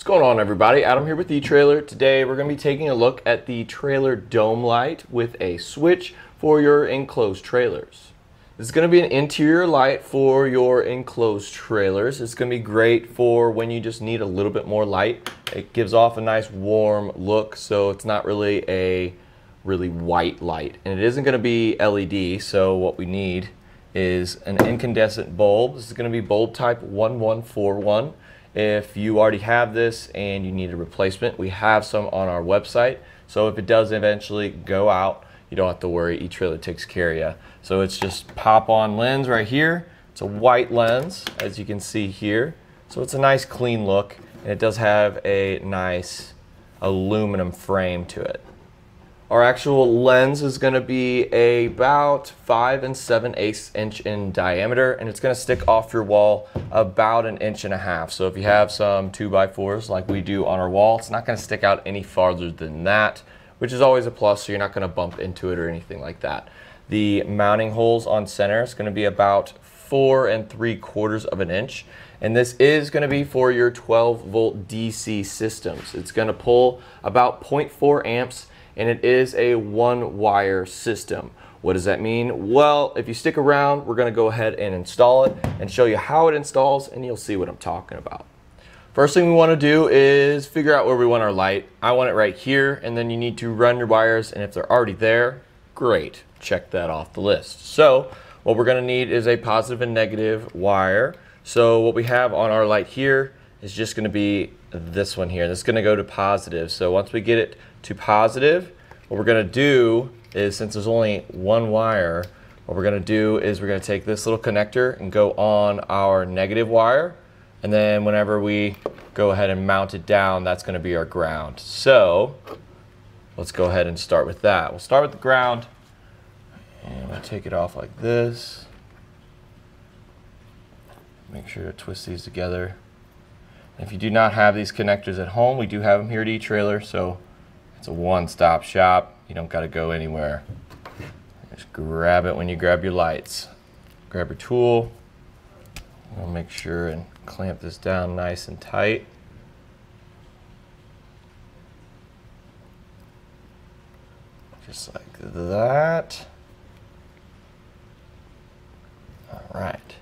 What's going on everybody? Adam here with E-Trailer. Today we're going to be taking a look at the trailer dome light with a switch for your enclosed trailers. This is going to be an interior light for your enclosed trailers. It's going to be great for when you just need a little bit more light. It gives off a nice warm look so it's not really a really white light. And it isn't going to be LED so what we need is an incandescent bulb. This is going to be bulb type 1141. If you already have this and you need a replacement, we have some on our website. So if it does eventually go out, you don't have to worry, E-Trailer takes care of you. So it's just pop on lens right here. It's a white lens, as you can see here. So it's a nice clean look, and it does have a nice aluminum frame to it. Our actual lens is going to be about 5 and 7 eighths inch in diameter and it's going to stick off your wall about an inch and a half. So if you have some two by fours like we do on our wall, it's not going to stick out any farther than that, which is always a plus so you're not going to bump into it or anything like that. The mounting holes on center is going to be about 4 and 3 quarters of an inch and this is going to be for your 12 volt DC systems. It's going to pull about 0.4 amps and it is a one wire system. What does that mean? Well, if you stick around, we're gonna go ahead and install it and show you how it installs and you'll see what I'm talking about. First thing we wanna do is figure out where we want our light. I want it right here and then you need to run your wires and if they're already there, great, check that off the list. So what we're gonna need is a positive and negative wire. So what we have on our light here is just gonna be this one here. This is gonna go to positive. So once we get it to positive, what we're gonna do is, since there's only one wire, what we're gonna do is we're gonna take this little connector and go on our negative wire. And then whenever we go ahead and mount it down, that's gonna be our ground. So let's go ahead and start with that. We'll start with the ground. And gonna take it off like this. Make sure to twist these together. If you do not have these connectors at home, we do have them here at E-Trailer, so it's a one-stop shop. You don't got to go anywhere. Just grab it when you grab your lights. Grab your tool. We'll make sure and clamp this down nice and tight. Just like that. All right.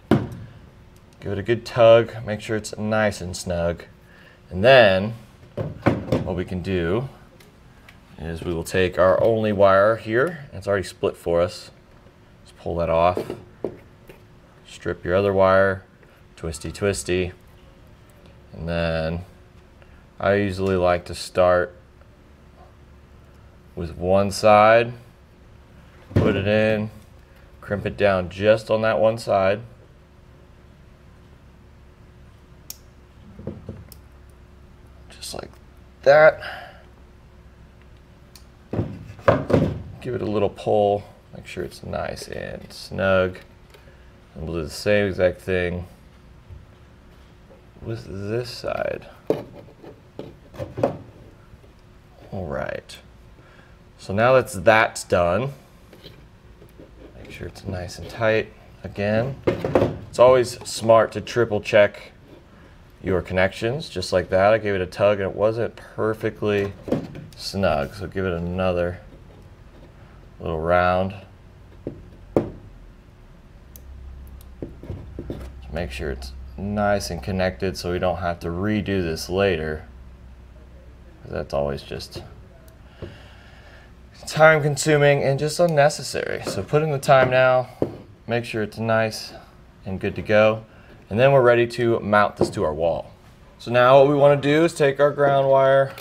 Give it a good tug, make sure it's nice and snug. And then what we can do is we will take our only wire here, it's already split for us. Let's pull that off. Strip your other wire, twisty twisty. And then I usually like to start with one side, put it in, crimp it down just on that one side. just like that. Give it a little pull, make sure it's nice and snug. And we'll do the same exact thing with this side. All right. So now that that's done, make sure it's nice and tight again. It's always smart to triple check your connections just like that. I gave it a tug and it wasn't perfectly snug. So give it another little round. Make sure it's nice and connected so we don't have to redo this later. That's always just time consuming and just unnecessary. So put in the time now, make sure it's nice and good to go. And then we're ready to mount this to our wall. So now what we want to do is take our ground wire,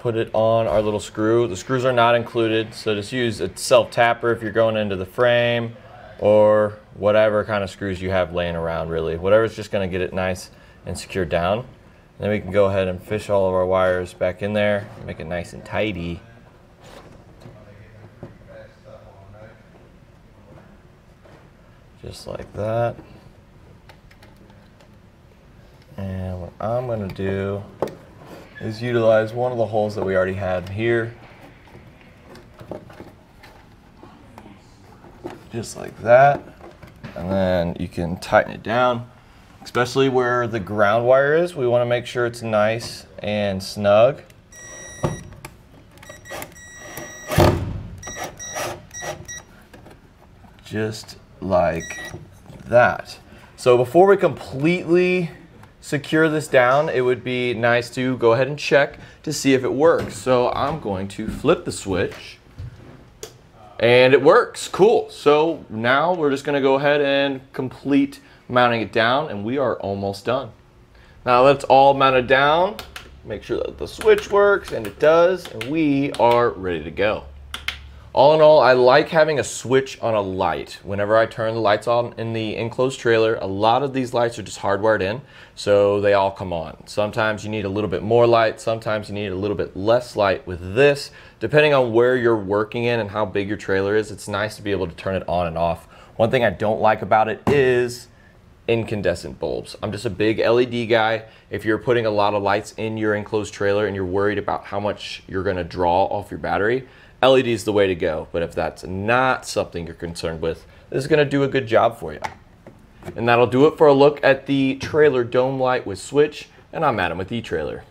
put it on our little screw. The screws are not included, so just use a self-tapper if you're going into the frame or whatever kind of screws you have laying around really. Whatever's just going to get it nice and secure down. And then we can go ahead and fish all of our wires back in there, make it nice and tidy. Just like that. And what I'm going to do is utilize one of the holes that we already had here. Just like that. And then you can tighten it down especially where the ground wire is. We want to make sure it's nice and snug. Just like that. So before we completely secure this down, it would be nice to go ahead and check to see if it works. So I'm going to flip the switch and it works, cool. So now we're just gonna go ahead and complete mounting it down and we are almost done. Now that's all mounted down, make sure that the switch works and it does, and we are ready to go. All in all, I like having a switch on a light. Whenever I turn the lights on in the enclosed trailer, a lot of these lights are just hardwired in, so they all come on. Sometimes you need a little bit more light, sometimes you need a little bit less light. With this, depending on where you're working in and how big your trailer is, it's nice to be able to turn it on and off. One thing I don't like about it is incandescent bulbs. I'm just a big LED guy. If you're putting a lot of lights in your enclosed trailer and you're worried about how much you're gonna draw off your battery, LED is the way to go. But if that's not something you're concerned with, this is gonna do a good job for you. And that'll do it for a look at the trailer dome light with switch, and I'm Adam with eTrailer.